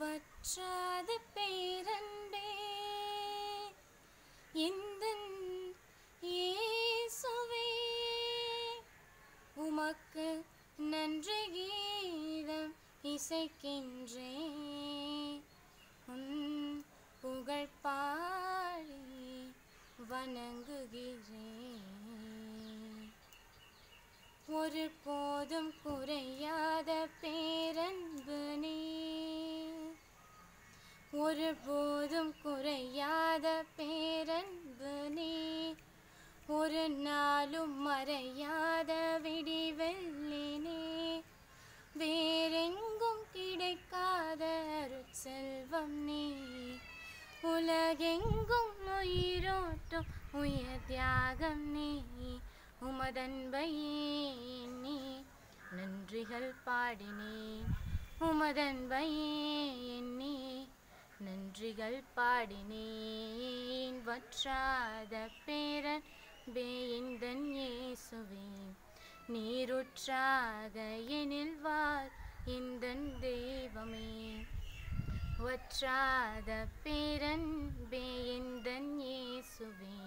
வற்றாத பேரன்பே. இந்த இயேசுவே உமக்கு நன்றி கீதம் இசைக்கின்றே. உன் புகழ் பாடி வணங்குகிறேன் ஒரு போ ஒருபோதும் குறையாத பேரன்பு நீ. ஒரு நாளும் மறையாத விடிவெல்லினே வேறெங்கும் கிடைக்காத செல்வம் நீ. உலகெங்கும் உயிரோட்டும் உயர் தியாகம் நீ. உமதன்பையே நீ. நன்றிகள் பாடினேன். உமதன்பையே நீ. நன்றிகள் பாடினேன். வற்றாத பேரன் பேந்தன் இயேசுவே நீருற்றாக எனில் வார் இந்தன் தெய்வமே. வற்றாத பேரன் பேந்தன் இயேசுவே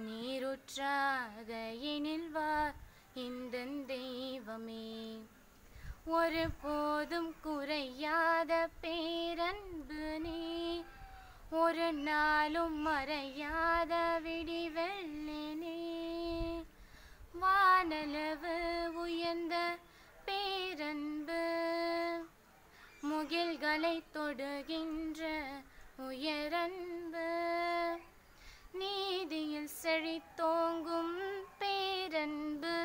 நீருற்றாக எனில் வார் இந்தன் தெய்வமே. ஒரு போதும் குறையாத பேரன் ஒரு நாளும் மறையாத விடிவெள்ளினே. வானளவு உயர்ந்த பேரன்பு முகில்களை தொடுகின்ற உயரன்பு. நீதியில் செழித்தோங்கும் பேரன்பு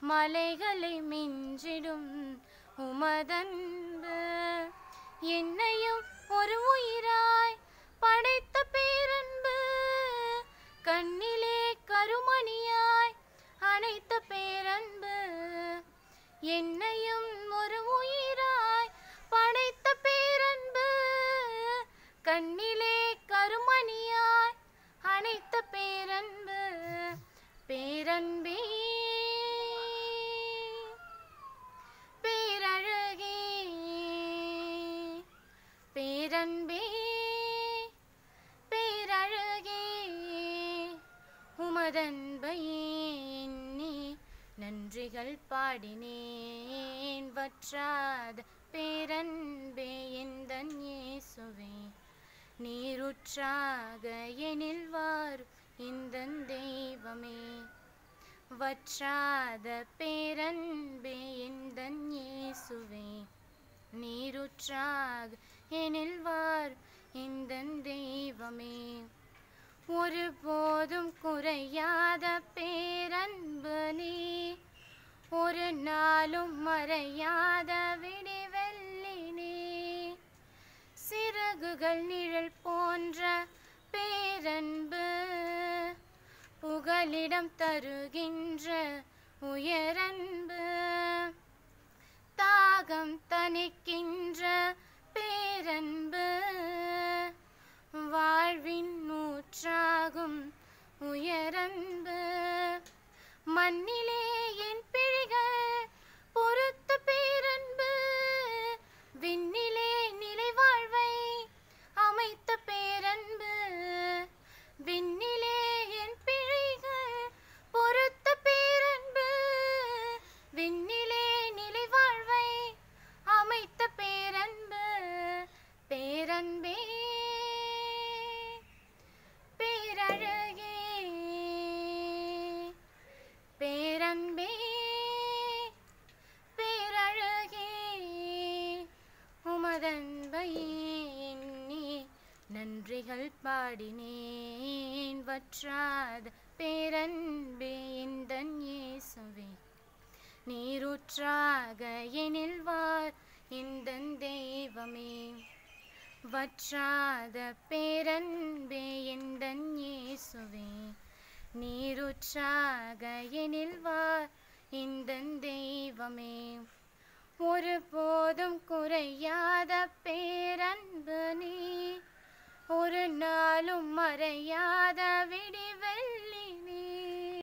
மலைகளை மிஞ்சிடும் உமதன்பு. என்னையும் ஒரு உயிர் கண்ணிலே கருமணியாய் அனைத்த பேரன்பு பேரன்பே. பேரழகே பேரன்பே. பேரழகே உமதன்பையே நன்றிகள் பாடினேன். வற்றாத வற்றாக எனில் வாரும் இந்தன் தெய்வமே. வற்றாத பேரன்பே இந்த இயேசுவே. நீருற்றாக எனில் வாரும் இந்தன் தெய்வமே. ஒரு போதும் குறையாத பேரன்பு நீ. ஒரு நாளும் மறையாத விடிவெள்ளினே சிறகுகள் நீ புகலிடம் தருகின்ற உயரன்பு தாகம் தணிக்கின்ற நன்றிகள் பாடினேன். வற்றாத பேரன்பே இந்தன் இயேசுவே. நீருற்றாக எனில் வார் இந்தன் தெய்வமே. வற்றாத பேரன்பே எந்தன் இயேசுவே. நீருற்றாக எனில் வார் இந்தன் தெய்வமே. ஒரு போதும் குறையாத பேரன்பு நீ. ஒரு நாளும் மறையாத விடிவெள்ளி